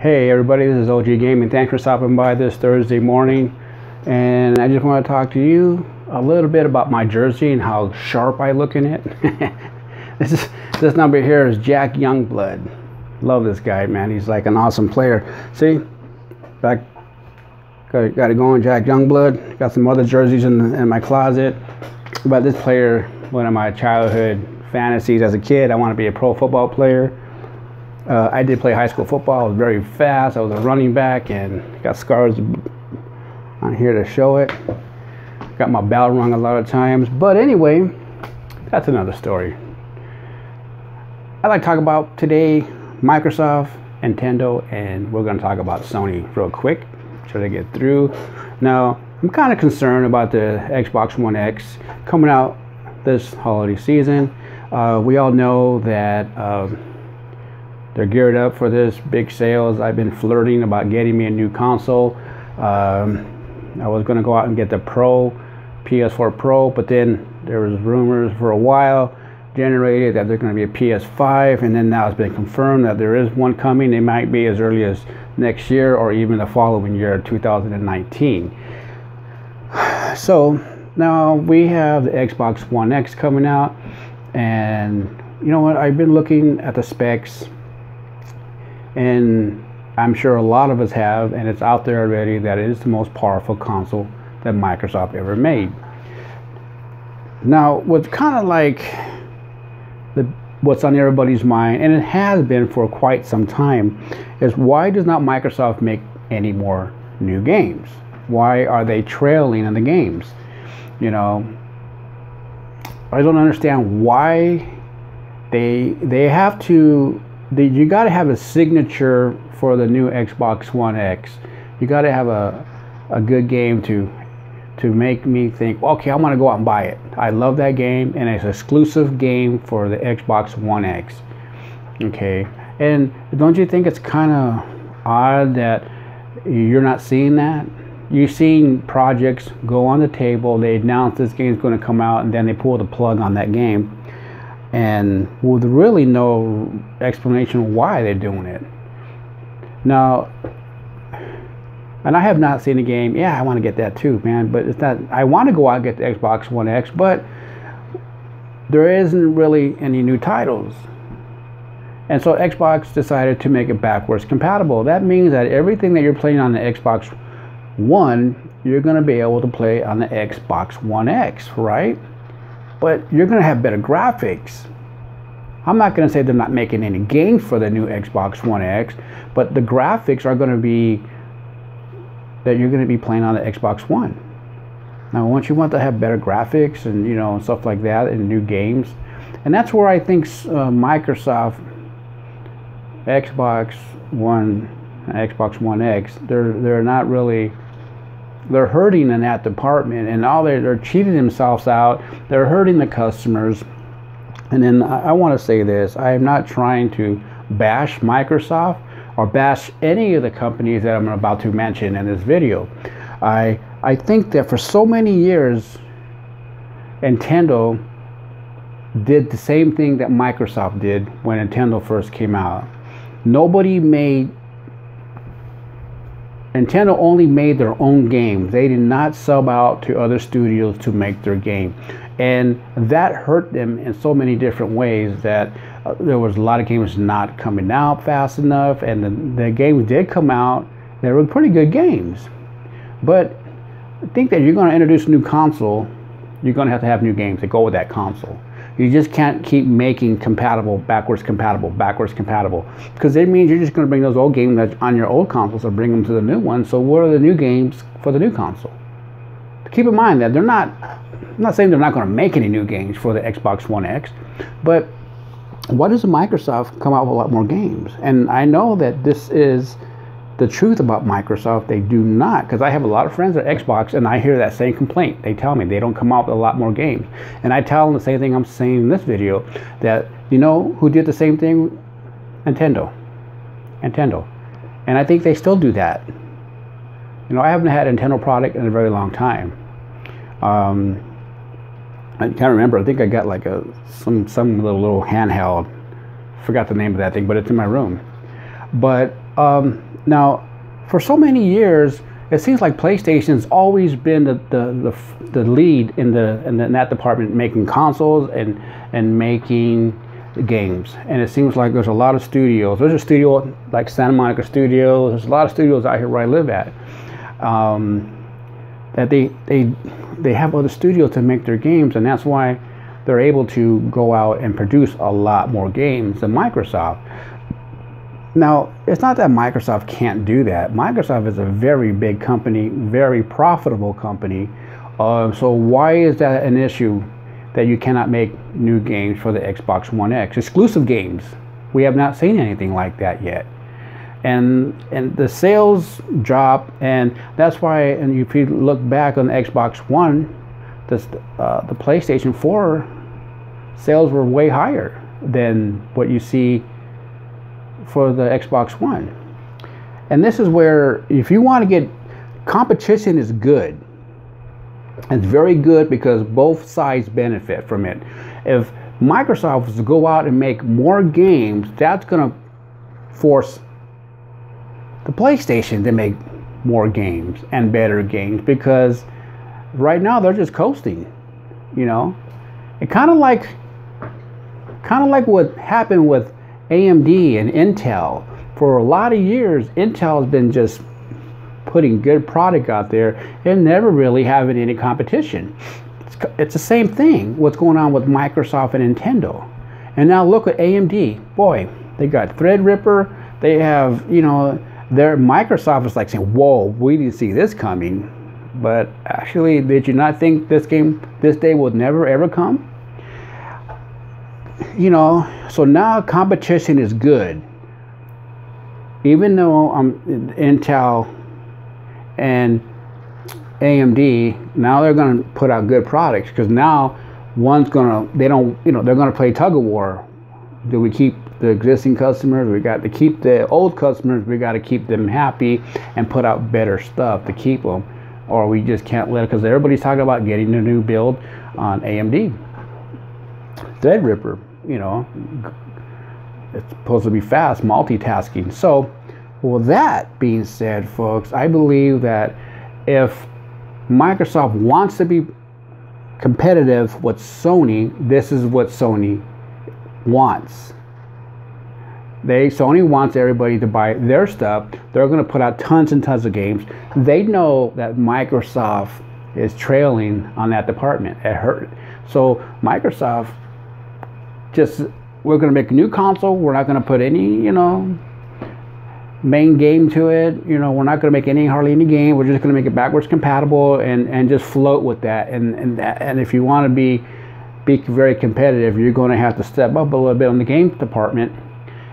Hey everybody, this is OG Gaming. Thanks for stopping by this Thursday morning. And I just want to talk to you a little bit about my jersey and how sharp I look in it. this is this number here is Jack Youngblood. Love this guy, man. He's like an awesome player. See, back got, got it going, Jack Youngblood. Got some other jerseys in, in my closet. But this player, one of my childhood fantasies as a kid, I want to be a pro football player. Uh, I did play high school football. I was very fast. I was a running back and got scars on here to show it. Got my bell rung a lot of times. But anyway, that's another story. I'd like to talk about today Microsoft, Nintendo, and we're going to talk about Sony real quick. Should I get through? Now, I'm kind of concerned about the Xbox One X coming out this holiday season. Uh, we all know that. Um, they're geared up for this big sales. I've been flirting about getting me a new console. Um, I was going to go out and get the Pro, PS4 Pro, but then there was rumors for a while generated that there's going to be a PS5, and then now it's been confirmed that there is one coming. It might be as early as next year or even the following year, 2019. So now we have the Xbox One X coming out, and you know what? I've been looking at the specs and I'm sure a lot of us have, and it's out there already that it is the most powerful console that Microsoft ever made. Now, what's kind of like the, what's on everybody's mind, and it has been for quite some time, is why does not Microsoft make any more new games? Why are they trailing in the games? You know, I don't understand why they they have to the, you got to have a signature for the new Xbox One X. You got to have a, a good game to to make me think, okay, I'm gonna go out and buy it. I love that game, and it's an exclusive game for the Xbox One X. Okay, and don't you think it's kind of odd that you're not seeing that? You've seen projects go on the table, they announce this game is going to come out, and then they pull the plug on that game and with really no explanation why they're doing it. Now, and I have not seen a game. Yeah, I want to get that too, man. But it's not. I want to go out and get the Xbox One X, but there isn't really any new titles. And so Xbox decided to make it backwards compatible. That means that everything that you're playing on the Xbox One, you're going to be able to play on the Xbox One X, right? But you're going to have better graphics. I'm not going to say they're not making any gains for the new Xbox One X, but the graphics are going to be that you're going to be playing on the Xbox One. Now, once you want to have better graphics and you know stuff like that in new games, and that's where I think uh, Microsoft Xbox One, Xbox One X, they're they're not really they're hurting in that department and all they're, they're cheating themselves out. They're hurting the customers. And then i, I want to say this i am not trying to bash microsoft or bash any of the companies that i'm about to mention in this video. I i think that for so many years nintendo did the same thing that microsoft did when nintendo first came out. Nobody made Nintendo only made their own games. They did not sub out to other studios to make their game. And that hurt them in so many different ways that uh, there was a lot of games not coming out fast enough. And the, the games did come out. They were pretty good games. But I think that you're going to introduce a new console, you're going to have to have new games that go with that console. You just can't keep making compatible, backwards compatible, backwards compatible. Because it means you're just going to bring those old games that's on your old consoles and bring them to the new one. So what are the new games for the new console? Keep in mind that they're not, I'm not saying they're not going to make any new games for the Xbox One X, but why does Microsoft come out with a lot more games? And I know that this is the truth about Microsoft, they do not, because I have a lot of friends at Xbox and I hear that same complaint. They tell me they don't come out with a lot more games. And I tell them the same thing I'm saying in this video, that you know who did the same thing? Nintendo. Nintendo. And I think they still do that. You know, I haven't had a Nintendo product in a very long time. Um, I can't remember. I think I got like a some some little little handheld. Forgot the name of that thing, but it's in my room. But um, now, for so many years, it seems like PlayStation's always been the, the, the, the lead in the in, the, in that department, making consoles and and making games. And it seems like there's a lot of studios. There's a studio like Santa Monica Studios. There's a lot of studios out here where I live at. Um, that they they they have other studios to make their games, and that's why they're able to go out and produce a lot more games than Microsoft. Now, it's not that Microsoft can't do that. Microsoft is a very big company, very profitable company. Uh, so why is that an issue that you cannot make new games for the Xbox One X? Exclusive games. We have not seen anything like that yet. And and the sales drop, and that's why. And if you look back on the Xbox One, this, uh, the PlayStation 4 sales were way higher than what you see for the Xbox One. And this is where, if you want to get competition, is good. It's very good because both sides benefit from it. If Microsoft was to go out and make more games, that's going to force the PlayStation to make more games and better games because right now they're just coasting, you know. It kind of like kind of like what happened with AMD and Intel. For a lot of years, Intel has been just putting good product out there and never really having any competition. It's, it's the same thing what's going on with Microsoft and Nintendo. And now look at AMD. Boy, they got Threadripper. They have, you know, their Microsoft is like saying, "Whoa, we didn't see this coming." But actually, did you not think this game, this day would never ever come? You know, so now competition is good. Even though I'm Intel and AMD, now they're going to put out good products because now one's going to, they don't, you know, they're going to play tug of war. Do we keep the existing customers? We got to keep the old customers. We got to keep them happy and put out better stuff to keep them. Or we just can't let it because everybody's talking about getting a new build on AMD. Threadripper you know, it's supposed to be fast, multitasking. So, with that being said, folks, I believe that if Microsoft wants to be competitive with Sony, this is what Sony wants. They Sony wants everybody to buy their stuff. They're going to put out tons and tons of games. They know that Microsoft is trailing on that department. It hurt. So Microsoft just we're going to make a new console. We're not going to put any, you know, main game to it. You know, we're not going to make any hardly any game. We're just going to make it backwards compatible and and just float with that. And and that, and if you want to be be very competitive, you're going to have to step up a little bit on the game department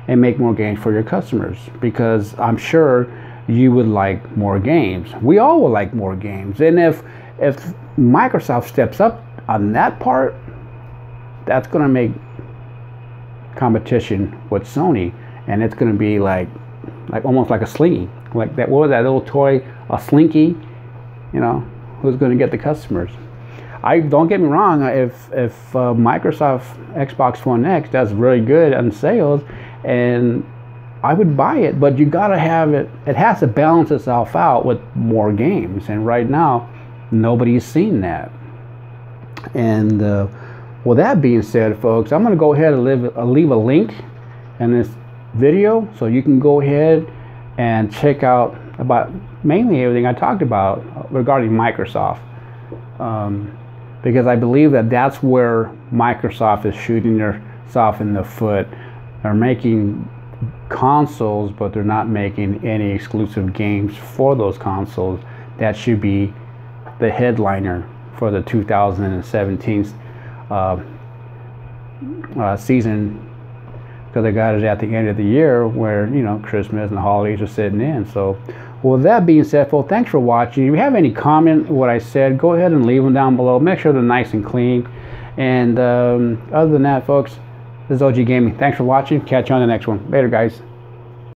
and make more games for your customers because I'm sure you would like more games. We all would like more games. And if if Microsoft steps up on that part, that's going to make competition with Sony, and it's going to be like, like almost like a slinky, like that. What was that little toy? A slinky, you know? Who's going to get the customers? I don't get me wrong. If if uh, Microsoft Xbox One X does really good on sales, and I would buy it, but you got to have it. It has to balance itself out with more games, and right now, nobody's seen that. And uh, well, that being said, folks, I'm going to go ahead and leave, uh, leave a link in this video so you can go ahead and check out about mainly everything I talked about regarding Microsoft. Um, because I believe that that's where Microsoft is shooting themselves in the foot. They're making consoles, but they're not making any exclusive games for those consoles. That should be the headliner for the 2017 uh, uh, season because they got it at the end of the year where you know Christmas and the holidays are sitting in. So, well, that being said, folks, thanks for watching. If you have any comment what I said, go ahead and leave them down below. Make sure they're nice and clean. And um, other than that, folks, this is OG Gaming. Thanks for watching. Catch you on the next one. Later, guys.